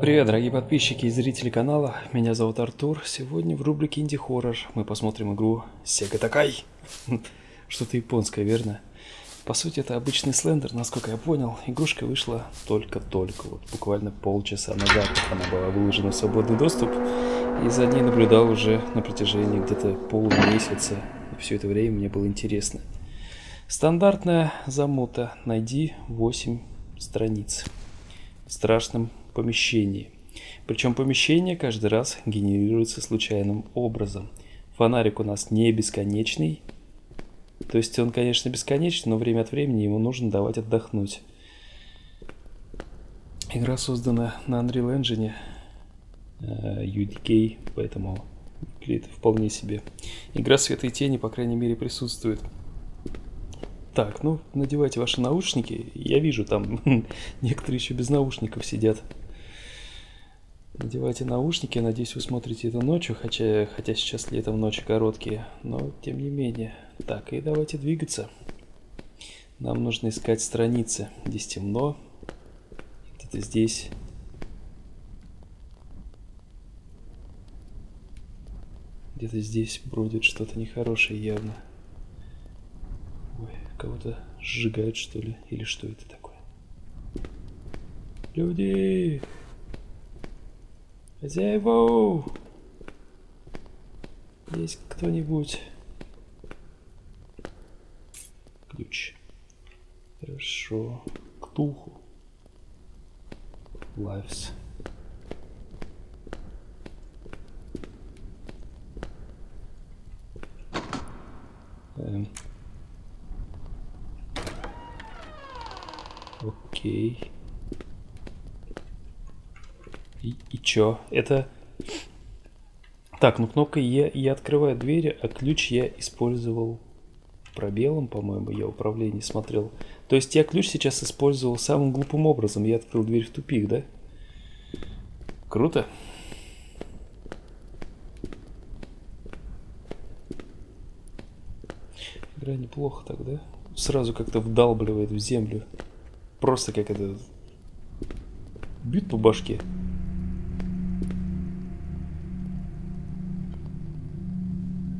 Привет, дорогие подписчики и зрители канала. Меня зовут Артур. Сегодня в рубрике Инди Хоррор мы посмотрим игру Sega Такай. Что-то японское, верно? По сути, это обычный слендер, насколько я понял. Игрушка вышла только-только, вот буквально полчаса назад. Она была выложена в свободный доступ, и за ней наблюдал уже на протяжении где-то полумесяца. И все это время мне было интересно. Стандартная замута. Найди 8 страниц. Страшном помещении. Причем помещение каждый раз генерируется случайным образом. Фонарик у нас не бесконечный. То есть он, конечно, бесконечный, но время от времени ему нужно давать отдохнуть. Игра создана на Unreal Engine э, UDK, поэтому выглядит вполне себе. Игра света и тени, по крайней мере, присутствует. Так, ну, надевайте ваши наушники. Я вижу, там некоторые еще без наушников сидят. Надевайте наушники, надеюсь, вы смотрите это ночью, хотя, хотя сейчас летом ночи короткие, но тем не менее. Так, и давайте двигаться. Нам нужно искать страницы. Здесь темно. Где-то здесь. Где-то здесь бродит что-то нехорошее явно. Кого-то сжигают что ли? Или что это такое? Люди! Хозяева! Есть кто-нибудь? Ключ. Хорошо. Ктулху. Lives. Эм. Окей. И, и чё? Это... Так, ну кнопкой Е я открываю двери, а ключ я использовал пробелом, по-моему, я управление смотрел. То есть я ключ сейчас использовал самым глупым образом. Я открыл дверь в тупик, да? Круто. Игра неплохо тогда. Сразу как-то вдалбливает в землю. Просто как это... Бьют по башке.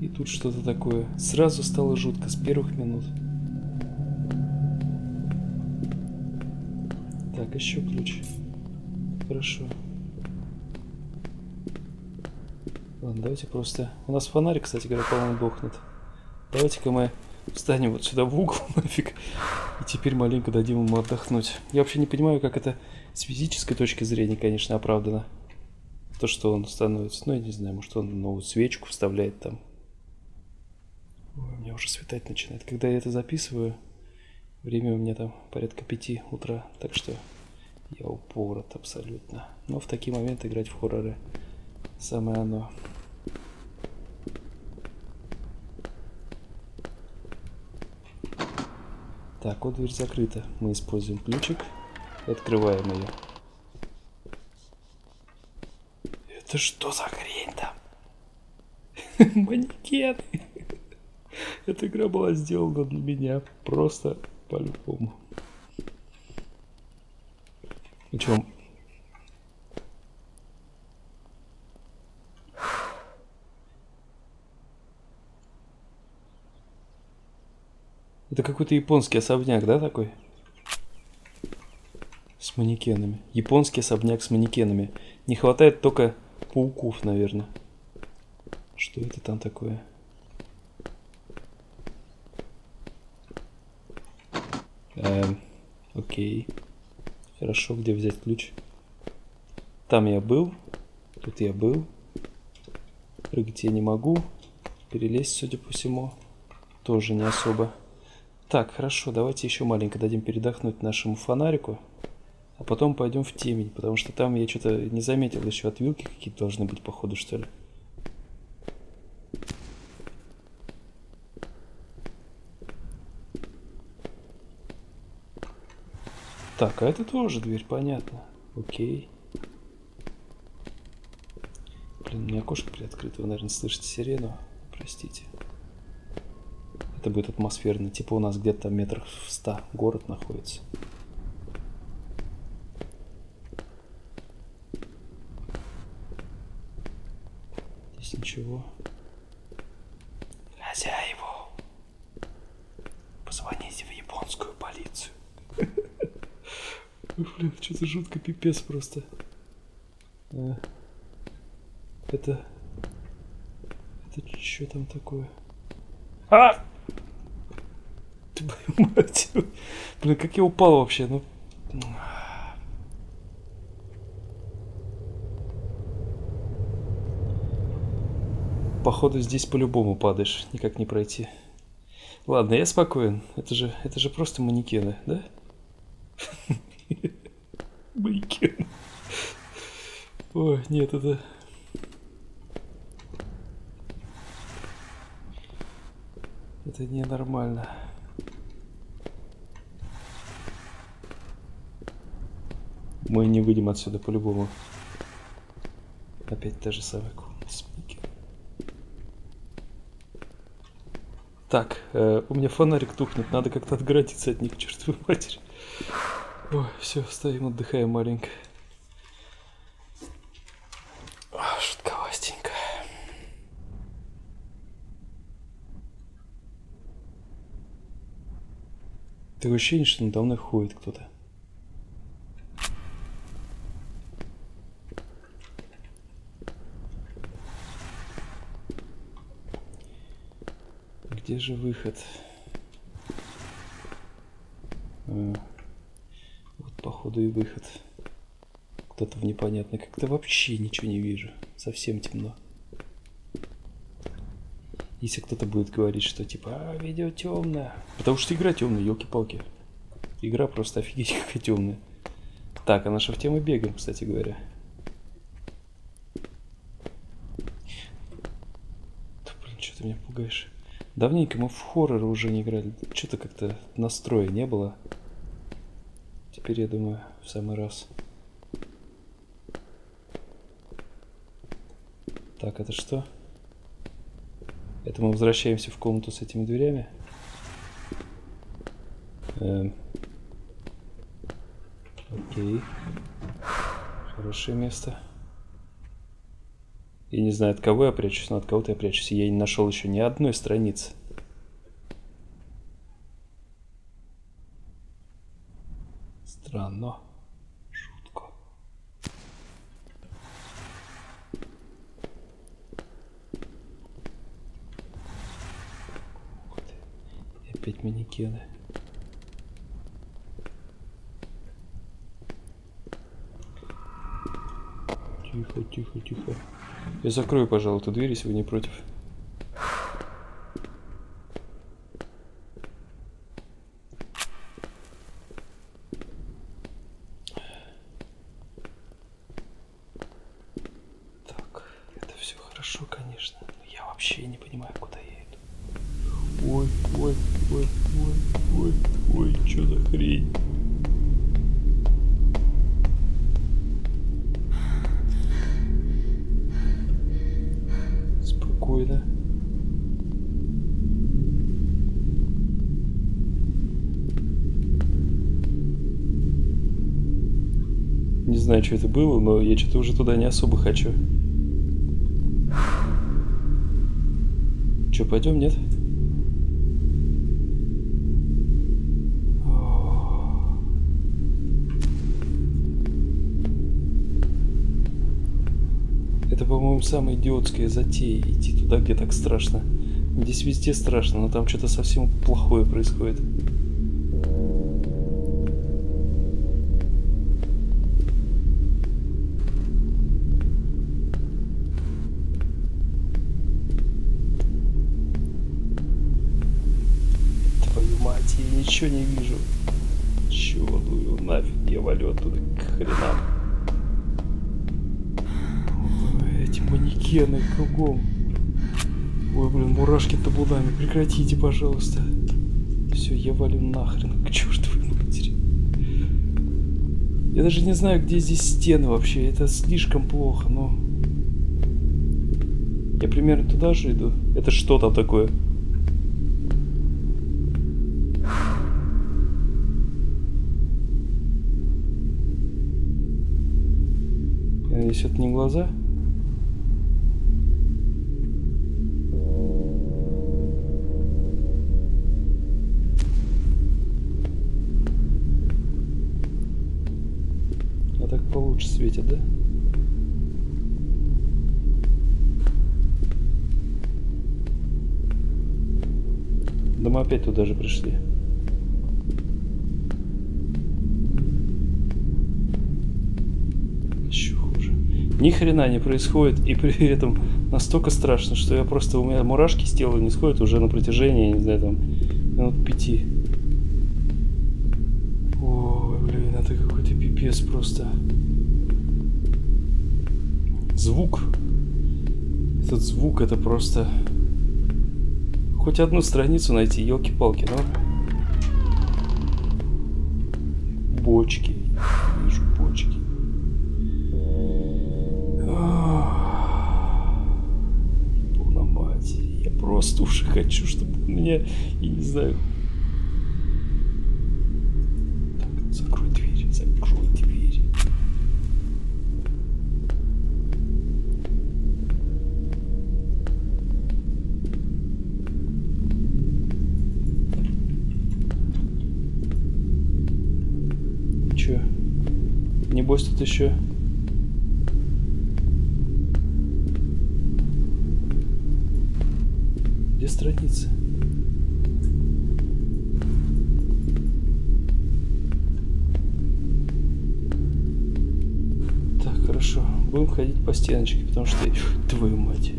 И тут что-то такое. Сразу стало жутко с первых минут. Так, еще ключ. Хорошо. Ладно, давайте просто... У нас фонарик, кстати говоря, по-моему, дохнет. Давайте-ка мы встанем вот сюда в угол нафиг. И теперь маленько дадим ему отдохнуть. Я вообще не понимаю, как это с физической точки зрения, конечно, оправдано. То, что он становится... Ну, я не знаю, может, он новую свечку вставляет там. Ой, у меня уже светать начинает. Когда я это записываю, время у меня там порядка пяти утра, так что я упорот абсолютно. Но в такие моменты играть в хорроры самое оно. Так, вот дверь закрыта. Мы используем ключик и открываем ее. Это что за хрень там? Манекены. Эта игра была сделана для меня просто по-любому. Причем Это какой-то японский особняк, да, такой? С манекенами. Японский особняк с манекенами. Не хватает только пауков, наверное. Что это там такое? Эм, окей. Хорошо, где взять ключ? Там я был. Тут я был. Прыгать я не могу. Перелезть, судя по всему, тоже не особо. Так, хорошо, давайте еще маленько дадим передохнуть нашему фонарику. А потом пойдем в темень, потому что там я что-то не заметил еще отвилки какие-то должны быть, походу, что ли. Так, а это тоже дверь, понятно. Окей. Блин, у меня окошко приоткрыто, вы, наверное, слышите сирену. Простите. Это будет атмосферно. Типа у нас где-то метрах в ста город находится. Здесь ничего. Хозяева, позвоните в японскую полицию. Блин, что-то жутко пипец просто. Э, это... Это что там такое? А! Твою мать. Блин, как я упал вообще? Ну... Походу здесь по-любому падаешь, никак не пройти. Ладно, я спокоен. Это же, это же просто манекены, да? Манекены. Ой, нет, это... Это ненормально. Мы не выйдем отсюда по-любому. Опять та же самая комната. Так, э, у меня фонарик тухнет, надо как-то отгородиться от них, чертовой матери. Ой, все, стоим, отдыхаем маленько. Шутковастенько. Такое ощущение, что надо мной ходит кто-то. Где же выход? А, вот походу и выход. Кто-то в непонятный. Как-то вообще ничего не вижу. Совсем темно. Если кто-то будет говорить, что типа, а, видео темное. Потому что игра темная, елки-палки. Игра просто офигеть какая темная. Так, а наша в тему бегаем, кстати говоря. Да, блин, что ты меня пугаешь? Давненько мы в хорроры уже не играли. Что-то как-то настроя не было. Теперь, я думаю, в самый раз. Так, это что? Это мы возвращаемся в комнату с этими дверями. Эм. Окей. Хорошее место. Я не знаю, от кого я прячусь, но от кого-то я прячусь. Я не нашел еще ни одной страницы. Странно. Шутка. Опять манекены. Тихо, тихо, тихо. Я закрою, пожалуй, эту дверь, если вы не против. Знаю, что это было, но я что-то уже туда не особо хочу. Че, пойдем, нет? Это, по-моему, самая идиотская затея идти туда, где так страшно. Здесь везде страшно, но там что-то совсем плохое происходит. Ничего не вижу. Чего, ну нафиг, я валю оттуда к хренам. Эти манекены кругом. Ой, блин, мурашки табунами. Прекратите, пожалуйста. Все, я валю нахрен к чертовой матери. Я даже не знаю, где здесь стены вообще. Это слишком плохо, но... Я примерно туда же иду. Это что там такое? Надеюсь, это не глаза? А так получше светит, да? Да мы опять туда же пришли. Ни хрена не происходит, и при этом настолько страшно, что я просто у меня мурашки с тела не сходят уже на протяжении, не знаю, там минут пяти. Ой, блин, это какой-то пипец просто. Звук. Этот звук это просто Хоть одну страницу найти, елки-палки, но... Бочки. Просто уже хочу, чтобы у меня, я не знаю, Небось тут еще... Где страница? Так, хорошо. Будем ходить по стеночке, потому что... Твою мать.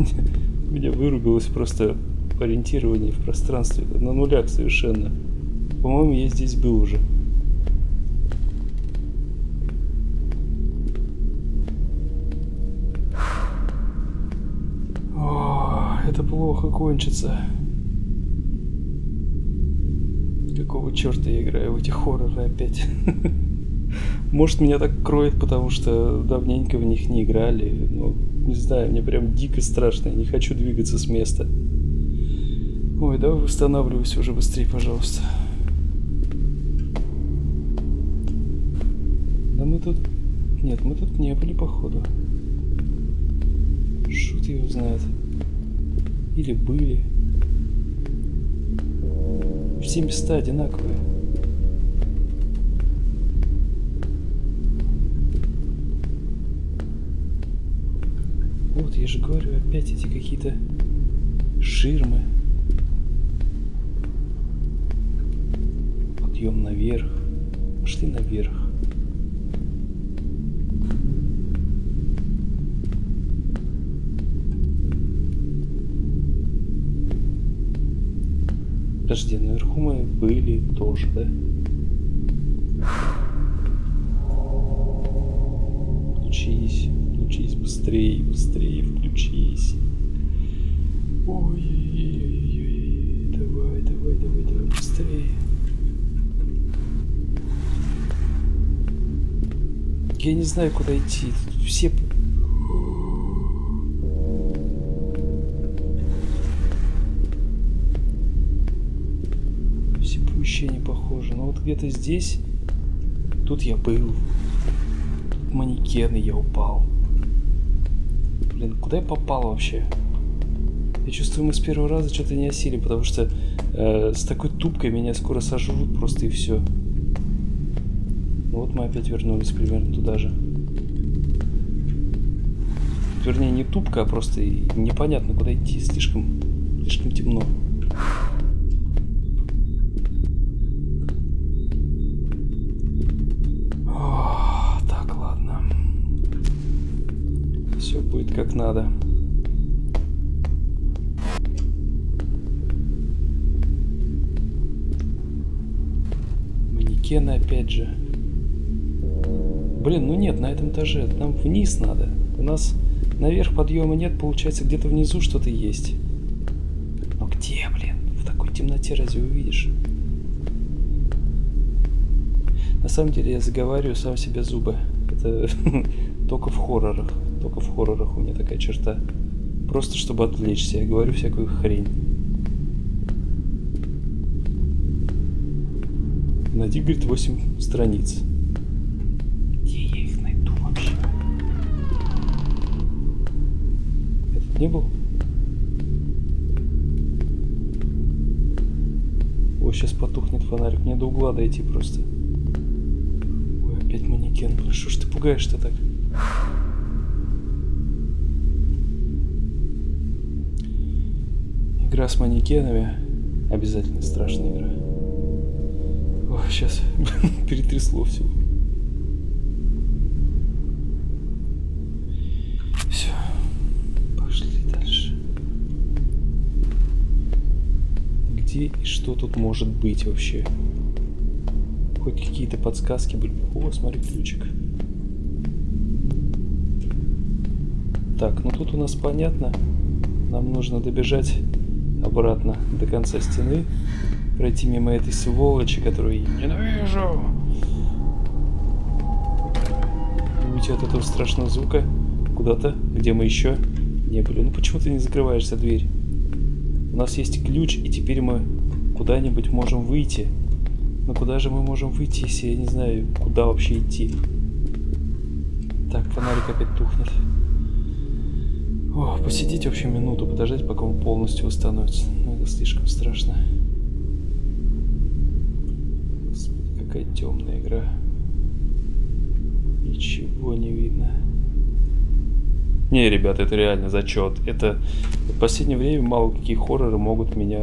вырубилось просто ориентирование в пространстве на нулях совершенно. По-моему, я здесь был уже. О, это плохо кончится. Какого черта я играю в эти хорроры опять? Может, меня так кроет, потому что давненько в них не играли. Но, не знаю, мне прям дико страшно. Я не хочу двигаться с места. Ой, давай восстанавливайся уже быстрее, пожалуйста. Да мы тут... Нет, мы тут не были, походу. Шут его знает. Или были. Все места одинаковые. Вот, я же говорю, опять эти какие-то ширмы. Подъем наверх. Пошли наверх. Подожди, наверху мы были тоже, да? Включись. Включись быстрее, быстрее, включись. Ой-ой-ой, давай, давай, давай, давай, быстрее. Я не знаю, куда идти. Все... Все помещения похожи. Но вот где-то здесь... Тут я был. Тут манекены, я упал. Блин, куда я попал вообще? Я чувствую, мы с первого раза что-то не осили, потому что э, с такой тупкой меня скоро сожрут просто и все. Ну вот мы опять вернулись примерно туда же. Вернее, не тупка, а просто непонятно, куда идти. Слишком, слишком темно. как надо. Манекены опять же. Блин, ну нет, на этом этаже. Нам вниз надо. У нас наверх подъема нет, получается где-то внизу что-то есть. Но где, блин? В такой темноте разве увидишь? На самом деле я заговариваю сам себе зубы. Это только в хоррорах. Только в хоррорах у меня такая черта. Просто чтобы отвлечься, я говорю всякую хрень. Найди, говорит, 8 страниц. Не был? Ой, сейчас потухнет фонарик. Мне до угла дойти просто. Ой, опять манекен. Что ж ты пугаешь-то так? Игра с манекенами. Обязательно страшная игра. Ой, сейчас перетрясло все. Где и что тут может быть вообще? Хоть какие-то подсказки были. О, смотри, ключик. Так, ну тут у нас понятно. Нам нужно добежать обратно до конца стены, пройти мимо этой сволочи, которую я ненавижу. Уйти от этого страшного звука куда-то, где мы еще не были. Ну почему ты не закрываешься дверь? У нас есть ключ, и теперь мы куда-нибудь можем выйти. Но куда же мы можем выйти, если я не знаю, куда вообще идти? Так, фонарик опять тухнет. О, посидеть вообще минуту, подождать, пока он полностью восстановится. Ну, это слишком страшно. Господи, какая темная игра. Ничего не видно. Не, ребят, это реально зачет. Это в последнее время мало какие хорроры могут меня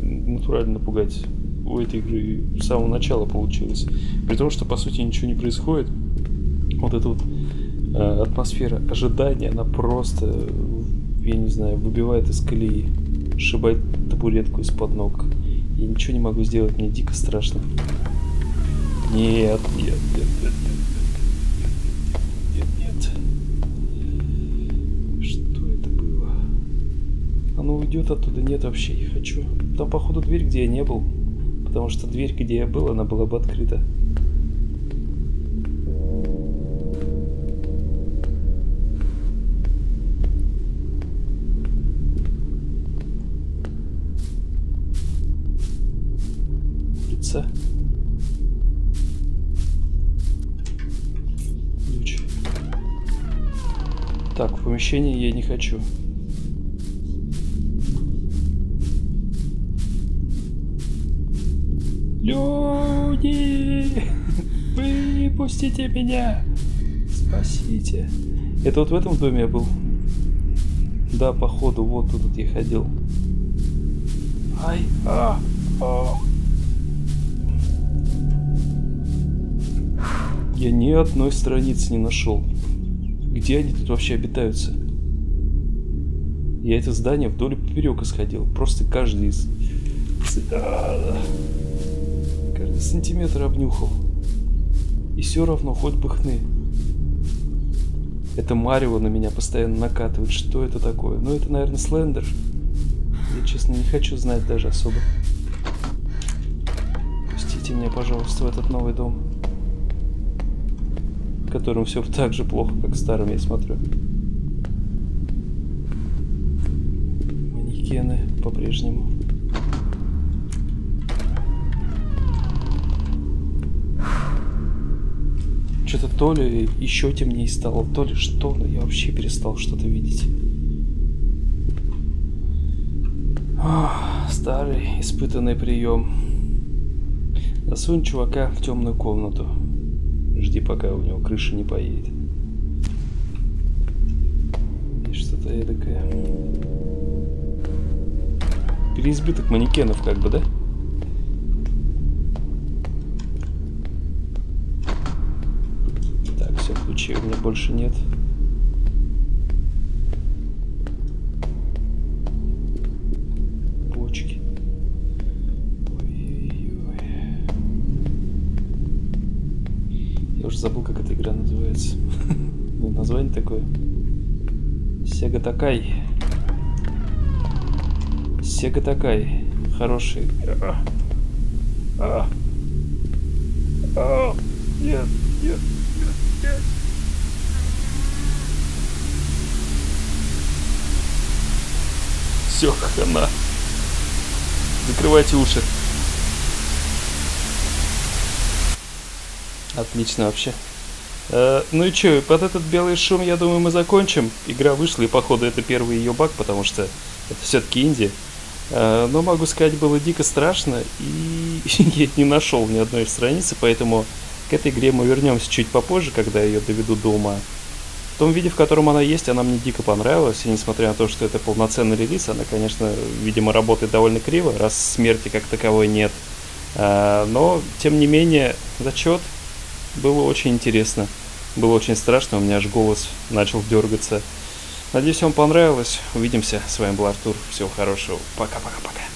натурально напугать. У этой игры с самого начала получилось. При том, что по сути ничего не происходит. Вот это вот Э, атмосфера ожидания, она просто, я не знаю, выбивает из колеи, сшибает табуретку из-под ног. Я ничего не могу сделать, мне дико страшно. Нет, нет, нет, нет, нет, Уйдет оттуда? Нет, вообще не хочу. Там, походу, дверь, где я не был. Потому что дверь, где я был, она была бы открыта. улица. Ключ. Так, в помещении я не хочу. Люди! Выпустите меня! Спасите. Это вот в этом доме я был? Да, походу, вот тут я ходил. Ай, а, а. Я ни одной страницы не нашел. Где они тут вообще обитаются? Я это здание вдоль и поперек исходил. Просто каждый из... Каждый сантиметр обнюхал. И все равно хоть бы хны. Это Марио на меня постоянно накатывает. Что это такое? Ну, это, наверное, Слендер. Я, честно, не хочу знать даже особо. Пустите меня, пожалуйста, в этот новый дом которым все так же плохо, как в старом, я смотрю. Манекены по-прежнему. Что-то то ли еще темнее стало, то ли что, я вообще перестал что-то видеть. Ох, старый испытанный прием. Засунь чувака в темную комнату. Жди, пока у него крыша не поедет. И что-то эдакое. Переизбыток манекенов, как бы, да? Так, все, ключей у меня больше нет. забыл, как эта игра называется. ну, название такое. Сега Такай. Сега Такай. Хороший. А. А. А. Нет, нет, нет, нет. Все, хана. Закрывайте уши. Отлично вообще. Э, ну и что, под этот белый шум, я думаю, мы закончим. Игра вышла, и походу это первый ее баг, потому что это все-таки инди. Э, но могу сказать, было дико страшно, и я не нашел ни одной страницы, поэтому к этой игре мы вернемся чуть попозже, когда ее доведу до ума. В том виде, в котором она есть, она мне дико понравилась, и несмотря на то, что это полноценный релиз, она, конечно, видимо, работает довольно криво, раз смерти как таковой нет. Э, но, тем не менее, зачет было очень интересно. Было очень страшно, у меня аж голос начал дергаться. Надеюсь, вам понравилось. Увидимся. С вами был Артур. Всего хорошего. Пока-пока-пока.